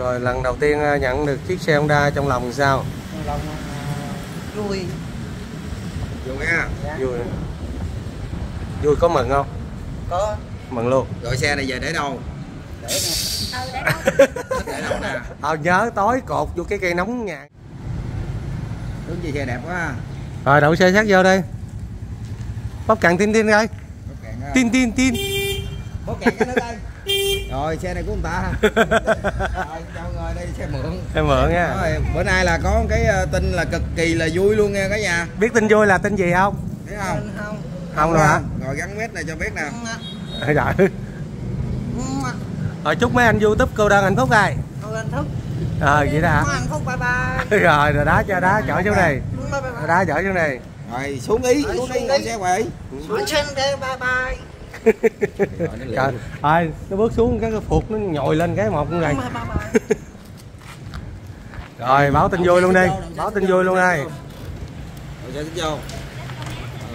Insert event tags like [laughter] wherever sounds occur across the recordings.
Rồi lần đầu tiên à, nhận được chiếc xe Honda trong lòng sao? lòng uh, vui Vui nha dạ. Vui. Vui có mừng không? có Mừng luôn. Rồi xe này về để đâu? để nè [laughs] Để đâu nè Ờ nhớ tối cột vô cái cây nóng nhà. Đứng gì xe đẹp quá ha Rồi đậu xe sát vô đây. Bóp cạn tin tin coi. Bóp ha. Tin tin tin. Bóp kẹn cái nữa đây Rồi xe này của người ta [laughs] Rồi cho người đây xe mượn Em mượn nha. Rồi, bữa nay là có cái ờ, tin là cực kỳ là vui luôn nha cả nhà Biết tin vui là tin gì không? Thấy không? không Không rồi hả? Rồi gắn vết này cho biết nè Trời trời. Rồi chúc mấy anh YouTube cô đơn hạnh phúc thức Ờ vậy đó hả? có anh phúc bye bye [laughs] Rồi rồi đá cho đá chở xuống này. Đá chở xuống này. Rồi xuống ý Rồi, Xuống ý đi. ngồi xe quậy Xuống bye bye Rồi Trời, ai nó bước xuống cái phục nó nhồi lên cái một con này. [laughs] Rồi báo tin vui luôn đi. Báo tin vui luôn đây.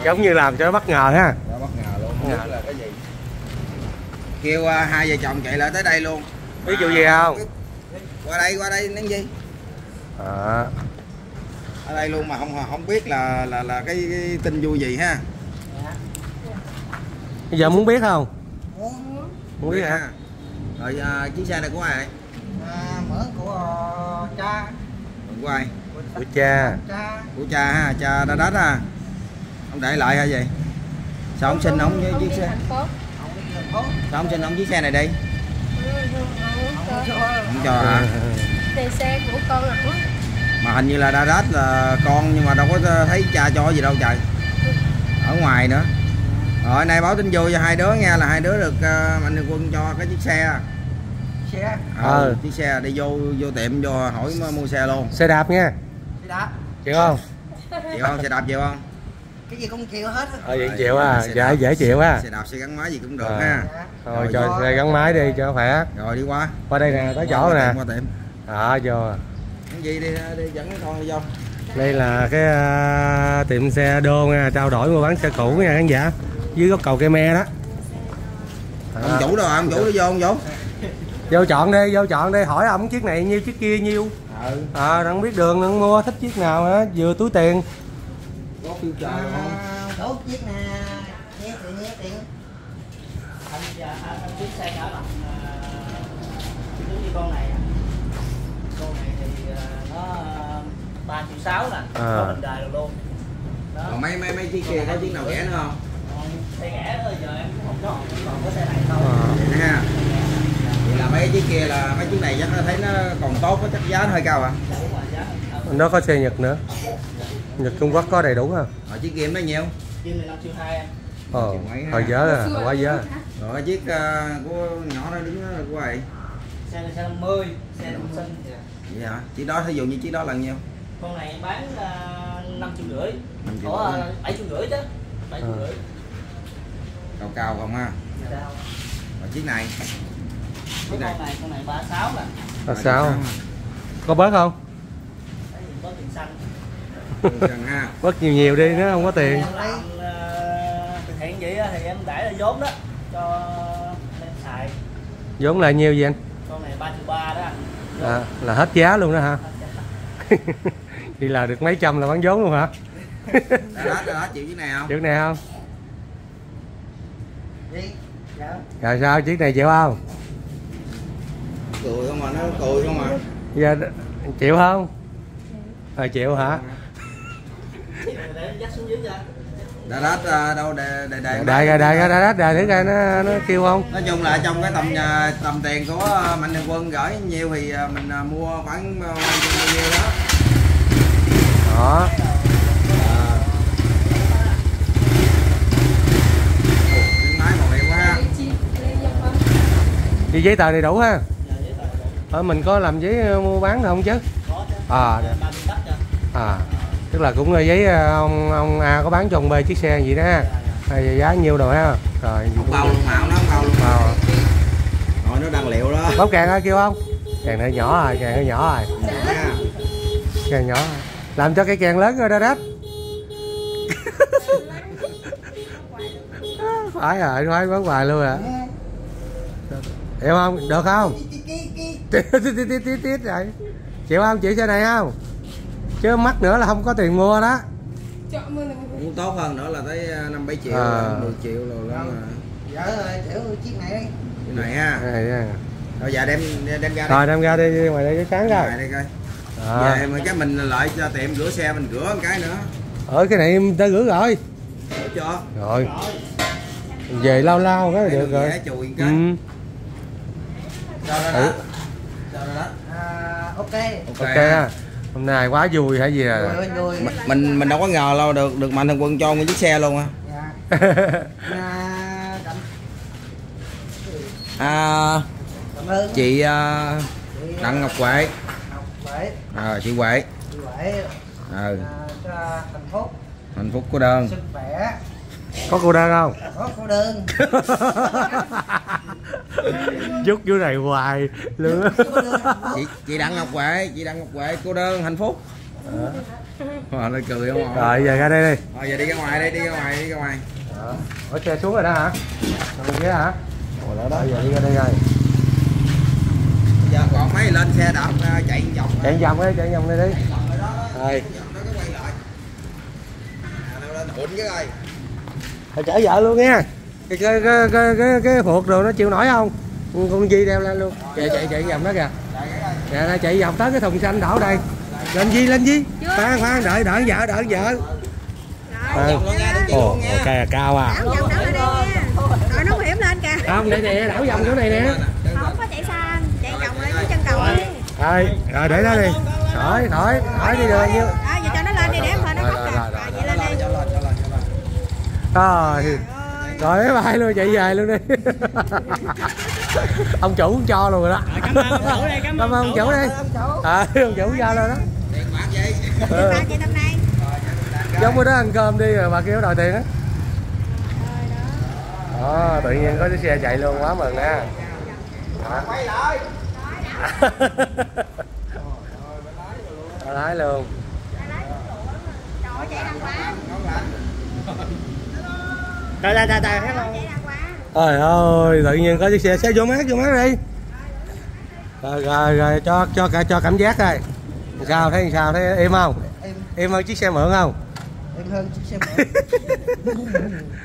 Giống như làm cho nó bất ngờ ha. Rồi bất ngờ luôn Không Ngờ. biết là cái gì Kêu à, hai vợ chồng chạy lại tới đây luôn Biết vụ gì không? Qua đây qua đây nén gì À, ở đây luôn mà không không biết là là là cái, cái tin vui gì ha bây giờ muốn biết không? muốn. Muốn biết hả? rồi à, chiếc xe này của ai? À, mở của ờ, cha. Của ai? Của cha. cha. Của cha. Ha cha đã đất ha ông để lại hay gì sao ông xin ông với chiếc xe? Sao ông xin ông chiếc xe này đi? Không cho hả? Này xe của con ổng mà hình như là đã đất là con nhưng mà đâu có thấy cha cho gì đâu trời. Ở ngoài nữa rồi nay báo tin vui cho hai đứa nha là hai đứa được uh, mạnh thường quân cho cái chiếc xe xe ờ, Ờ. chiếc xe đi vô vô tiệm vô hỏi mua xe luôn Xe đạp nha. xe đạp Chịu không? chịu không xe đạp chịu không cái gì cũng chịu hết á. Ờ vậy chịu à. Xe Dạ đạp. dễ chịu à. xe đạp xe gắn máy gì cũng được Ờ. ha. Thôi Rồi, cho xe gắn máy đi cho khỏe. rồi đi qua Qua đây nè, tới chỗ nè. qua tiệm Đó vô. cái gì đi đi dẫn con đi vô Đây là cái à, tiệm xe đô nha, trao đổi mua bán xe cũ nha khán giả. Dưới góc cầu cây me đó. ông À, chủ đâu ông chủ đi vô ông chủ vô chọn đi, vô chọn đi, hỏi ông chiếc này nhiêu chiếc kia nhiêu. ừ. À, đang biết đường đang mua thích chiếc nào á, vừa túi tiền. có phiêu trời không? À, tốt chiếc nè. Nhé tiền nhé tiền anh giờ anh chiếc xe cả bằng giống như con này con này thì nó ba triệu sáu nè. À. có bình đời được luôn đó. Còn mấy mấy mấy chiếc kia có chiếc nào rẻ nữa không ha vậy là mấy chiếc kia là mấy chiếc này chắc nó thấy nó còn tốt có chắc giá nó hơi cao à? Ở Nó có xe Nhật nữa. Nhật Trung Quốc có đầy đủ ha. rồi chiếc kia nó nhiêu trên 15 triệu hai em. Ờ, hồi giá. là quá giá. rồi cái chiếc ờ, của nhỏ đó đứng đó là của ai? Xe này xe 50 xe năm sinh vậy hả? Chiếc đó thí dụ như chiếc đó là nhiêu? Con này bán năm triệu rưỡi. Năm triệu rưỡi. bảy triệu rưỡi chứ. Bảy triệu rưỡi cao cao không ha Dạ đâu. rồi chiếc này Cái chiếc này con này con này ba sáu nè Là sao? Có bớt không? Thì có tiền ha Bớt nhiều nhiều đi, nó không có tiền. Ờ, thực hiện vậy thì em để là vốn đó cho em xài vốn là nhiêu vậy anh? con này ba triệu ba đó anh À, là hết giá luôn đó hả? Vậy [laughs] là được mấy trăm là bán vốn luôn hả? đó đó, đó chịu chiếc này không Chiếc này không? Dạ Rồi sao, chiếc này chịu không? cười không mà nó cười không mà Giờ chịu không? Rồi chịu hả? Chị để dắt xuống dưới cho đã đát à, đâu để để để Đại ra, đại ra, đại ra, đại thử coi nó nó kêu không? nói chung là trong cái tầm à, tầm tiền của à, mạnh thường quân gửi nhiều thì à, mình mua khoảng bao nhiêu đó Đó. à. Ồ, cái máy màu đẹp quá ha Đi giấy tờ đầy đủ ha? Giờ giấy tờ đủ. Ở mình có làm giấy ờ, mua bán không chứ? có chứ À, cho À, tức là cũng là giấy ờ, ông ông A có bán cho ông B chiếc xe gì đó ha? Hay giá nhiêu rồi ha? Rồi. không bao luôn mạo nó không bao luôn Bao. rồi nó đang liệu đó Bóp càng ơi kêu không? Càng hơi nhỏ rồi, càng hơi nhỏ rồi. ha Càng nhỏ. Làm cho cái càng lớn rồi đó đó. [laughs] phải rồi, phải bán hoài luôn à. Hiểu không? Được không? Tít tít tít tít tít rồi chịu không? Chị xe này không? Chứ mắc nữa là không có tiền mua đó. Muốn tốt hơn nữa là tới à, năm bảy triệu À. 10 triệu rồi đó mà. Ơi chịu chiếc này đi. Cái này ha. Rồi giờ đem đem ra rồi đây đem ra đi đi ngoài đây cái sáng ra ngoài đây coi. À. về mà cái mình lại cho tiệm rửa xe mình rửa một cái nữa. Ở cái này em đã gửi rồi. Rửa cho. Rồi. Về lao lao cái là được rồi. chùi ừ. cái. Đó Ừ. à, ok. Ok ha hôm nay quá vui hay gì à? Vui vui M- mình mình đâu có ngờ đâu được được mạnh thường quân cho một chiếc xe luôn á. Dạ. À, [laughs] cảm, à, cảm ơn. chị à, chị đặng ngọc huệ. Ngọc Huệ. À, chị huệ. Chị Huệ. Ừ, à, cho hạnh phúc. Hạnh phúc của đơn. Sức khỏe. Có cô đơn không? Có cô đơn [laughs] [laughs] giúp vô này hoài luôn chị chị đặng ngọc huệ chị đặng ngọc huệ cô đơn hạnh phúc. Ờ, nó cười không rồi giờ ra đây đi. Rồi giờ đi ra ngoài đây đi ra ngoài đi ra ngoài. Ở xe xuống rồi đó hả? Còn ghế hả? Ồ, đó đó. Giờ đi ra đây rồi. Giờ còn mấy lên xe đạp à, chạy vòng chạy vòng đi chạy vòng đây đi. Rồi lại. À, lên chở vợ luôn nha cái cái cái cái cái, cái phuộc đồ nó chịu nổi không? Con, con Di đeo lên luôn. Chạy chạy chạy vòng đó kìa. Dạ nó chạy vòng tới cái thùng xanh đổ đây. Lên Di lên Di khoan khoan đợi đợi vợ đợi vợ. Nha đứng ồ ok cao à. Đảo đảo rồi nó hiểm lên kìa. Không đây nè đảo vòng chỗ này nè. Không có chạy xa. Chạy vòng lên cái chân cầu đi. Rồi rồi để đó đi. Khỏi khỏi khỏi đi đường như à giờ cho nó lên đi để em thôi nó Rồi, khóc rồi, kìa. Rồi, rồi vậy lên đi. Cho lên cho lên cho lên rồi rồi máy bay luôn chạy về luôn đi. [laughs] Ông chủ cũng cho luôn rồi đó. Cảm ơn ông chủ đi cảm ơn ông chủ. đi à, [laughs] ông chủ cho luôn đó. Tiền bạc ừ. giống bữa đó ăn cơm đi rồi bà kêu đòi tiền á. Đó tự nhiên có chiếc xe chạy luôn quá mừng nha quay lại. [laughs] Lái luôn. Trời ơi, chạy đằng quá Trời trời trời trời quá trời ơi tự nhiên có chiếc xe xe vô mát vô mát đi. Rồi rồi, rồi cho cho cả cho cảm giác coi. Sao thấy sao thấy im không? Em. Im hơn chiếc xe mượn không? Em hơn chiếc xe mượn. [laughs]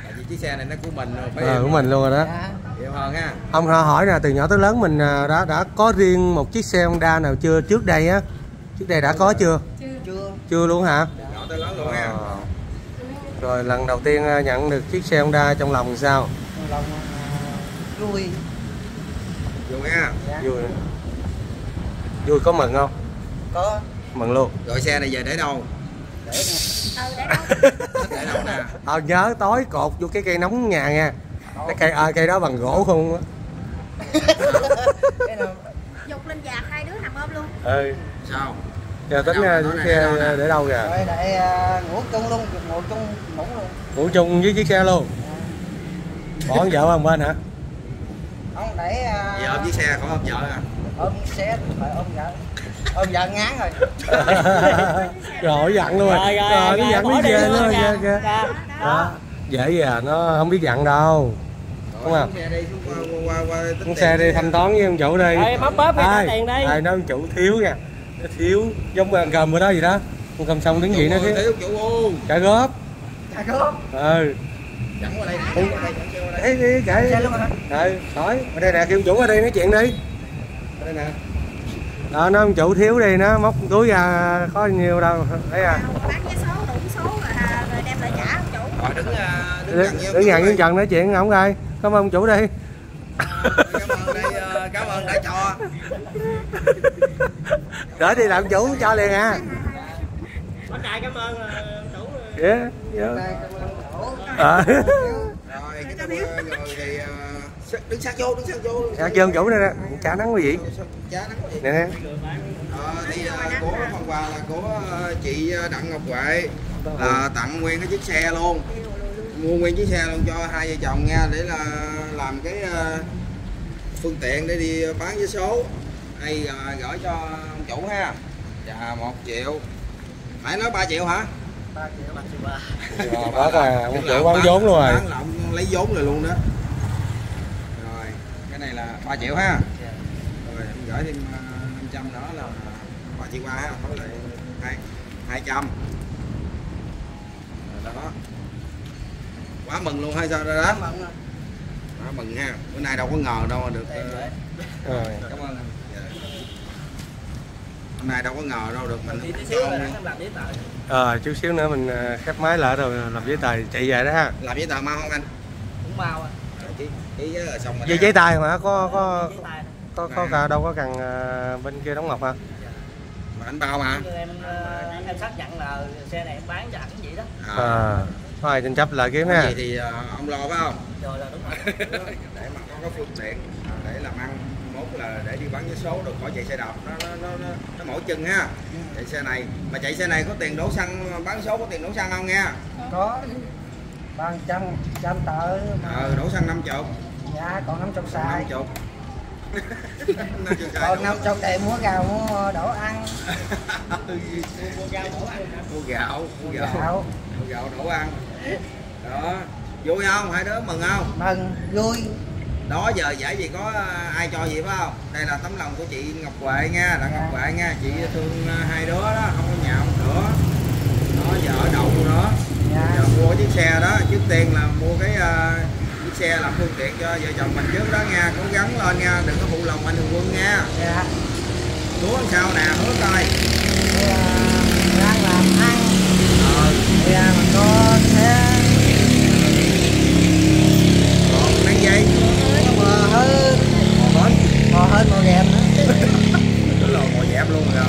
Tại vì chiếc xe này nó của mình rồi phải ờ của mình luôn rồi đó. Dạ. Hiểu hơn ha? Ông hỏi nè từ nhỏ tới lớn mình à, đã đã có riêng một chiếc xe Honda nào chưa trước đây á? Trước đây đã có chưa? Chưa. Chưa luôn hả? Nhỏ tới lớn luôn. Rồi lần đầu tiên à, nhận được chiếc xe Honda trong lòng sao? Lòng à, vui. Vui ha dạ. Vui vui có mừng không? Có. Mừng luôn. Rồi xe này về để đâu? Để nè. Ừ để đâu? Để đâu nè? [laughs] Ờ nhớ tối cột vô cái cây nóng nhà nha. Cái cây à, cây đó bằng gỗ không á. [laughs] Cái nào? Dục lên giạc hai đứa nằm ôm luôn. Ừ. Sao giờ tính à, đâu? chiếc xe để đâu kìa. Rồi để à, ngủ chung luôn ngủ chung ngủ luôn. Ngủ chung với chiếc xe luôn. Bỏ con vợ một bên hả? Không để à, ôm chiếc xe khỏi ôm vợ à? ôm xe phải ôm vợ. Ôm vợ ngán rồi. [laughs] Rồi dặn luôn. Rồi Rồi, rồi, rồi rồi, nó dặn bỏ đi về luôn kìa. kìa. Dạ. đó. Dễ vậy à nó không biết dặn đâu. Đúng không? Xuống xe đi xuống qua qua qua, qua tích con xe đi thanh toán với ông chủ đi. Bóp bóp đi, trả tiền đi. ai nói ông chủ thiếu nha thiếu giống ăn cơm bữa đó gì đó. Con cơm xong đứng gì nó thiếu trả góp. À có ừ. Dẫn qua đây dẫn qua đây đấy đi hả? Ừ hỏi ở đây nè kêu ông chủ ở đây nói chuyện đi. Ở đây nè. Đó nó ông chủ thiếu đi nó móc túi ra có nhiều đâu thấy à? Bán vé số đủ số rồi, à, rồi đem lại trả ông chủ. Rồi đứng à, đứng nhận với trần nói chuyện không coi cảm ơn ông chủ đi cảm ơn đây ờ, cảm ơn đã cho đỡ đi làm chủ cho liền à. Bác Đại cảm ơn ờ, chủ yeah, yeah. đây cảm ơn chủ. À. rồi cái cảm ơn rồi thì ờ, sát- đứng sát vô đứng sát vô Dạ, kêu ông chủ đây nè trả nắng quý vị giá nắng gì. Nè nè. Ờ, thì ờ, của phần quà là của ờ, chị ờ, Đặng Ngọc Huệ. Là tặng nguyên cái chiếc xe luôn. Mua nguyên chiếc xe luôn cho hai vợ chồng nha để là làm cái ờ, phương tiện để đi bán vé số. Hay ờ, gửi cho ông chủ ha. Dạ một triệu. Phải nói 3 triệu hả? Ba triệu ba triệu ba. Rồi, đó là ông chủ bán vốn luôn rồi. bán lấy vốn rồi luôn đó. Rồi cái này là 3 triệu ha. Rồi em gửi thêm ờ, 500 nữa là bà chị qua ha tối lại hai hai trăm. Đó. Quá mừng luôn hay sao rồi đó? Anh. quá mừng ha. Bữa nay đâu có ngờ đâu mà được ờ, rồi. cảm ơn nay đâu có ngờ đâu được mình tí xíu tờ. ờ chút xíu nữa mình ờ, khép máy lại rồi làm giấy tờ chạy về đó ha làm giấy tờ mau không anh Cũng mau à. rồi giấy giấy tay mà có có có có cả đâu có cần ờ, bên kia đóng ngọc hả mà anh bao mà em ờ, em xác nhận là xe này em bán cho ảnh vậy đó. à. thôi tranh chấp lại kiếm ha gì thì ờ, ông lo phải không Rồi là đúng rồi. [laughs] để mà có cái phương tiện à, để làm ăn mốt là để đi bán vé số được khỏi chạy xe đạp. Nó nó nó, nó, nó mỏi chân ha. Chạy xe này mà chạy xe này có tiền đổ xăng bán số có tiền đổ xăng không nha có. Bằng trăm trăm tờ mà. Ờ đổ xăng năm chục. Dạ còn năm chục xài. Năm chục. Còn [laughs] năm chục để mua gạo mua đổ ăn. Mua gạo đổ ăn hả? mua gạo mua gạo. Gạo. Mua gạo đổ ăn. Đó. Vui không? Hai đứa mừng không? Mừng vui đó giờ giải gì có ai cho gì phải không? Đây là tấm lòng của chị Ngọc Huệ nha đặng Ngọc Huệ nha. Chị thương ờ, hai đứa đó không có nhạo nữa đó giờ ở đậu nữa. Dạ. Giờ mua chiếc xe đó. Trước tiên là mua cái ờ, chiếc xe làm phương tiện cho vợ chồng mình trước đó nha. Cố gắng lên nha đừng có phụ lòng anh thường quân nha. Dạ. Làm sao nè hứa coi. À, đang làm ăn. Ờ. Thì à, mà con sẽ còn nắng giấy mò hơn bến mò hơn mò đẹp nữa cứ lò ngồi dẹp luôn rồi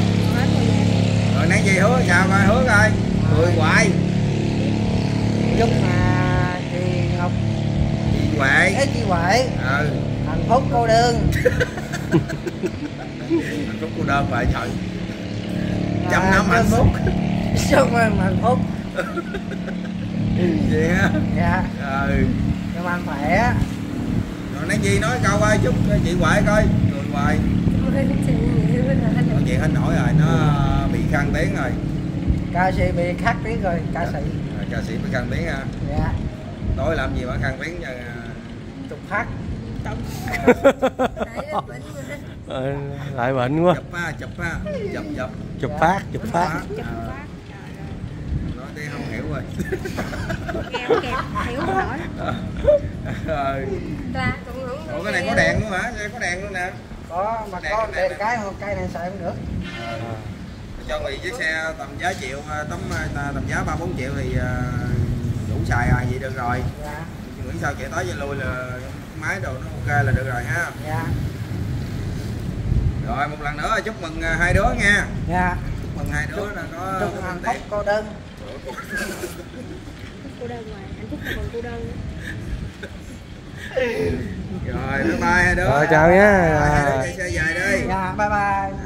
rồi nắng giấy hứa sao coi hứa coi cười hoài chúc mà chị ngọc chị Huệ ấy chị huệ ừ hạnh phúc cô đơn hạnh phúc cô trăm À, năm hạnh phúc chúc em hạnh phúc vậy ha dạ. Ừ cho anh khỏe. Rồi nãy gì nói câu ơi chúc chị Huệ coi. Cười hoài. Chị hình hỏi rồi nó bị khang tiếng rồi. Ca sĩ bị khắc tiếng rồi ca sĩ. À, ca sĩ bị khang tiếng ha. Dạ. Tối làm gì mà khang tiếng giờ trục phát [laughs] lại bệnh quá. Chụp ha chụp ha chụp chụp chụp phát chụp phát. À, nói đi không hiểu rồi. Kẹp kẹp hiểu rồi. [laughs] Hưởng Ủa cái này có đèn luôn hả? Đây có đèn luôn nè. có mà Đèn, có đèn, đèn cái cây này xài không được. Cho người chiếc xe tầm giá triệu tấm à, tầm giá 3 4 triệu thì à, đủ xài rồi vậy được rồi. dạ. Nghĩ sao chạy tới về lui là máy đồ nó ok là được rồi ha. dạ Rồi một lần nữa chúc mừng à, hai đứa nha. dạ Chúc mừng hai đứa là có chúc hạnh phúc cô đơn cô đơn ngoài hạnh phúc còn cô đơn Rồi bye bye hai đứa. Rồi, chào nhé. Rồi, hai đứa chạy xe về đi. dạ bye bye